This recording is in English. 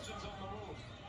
Questions on the move.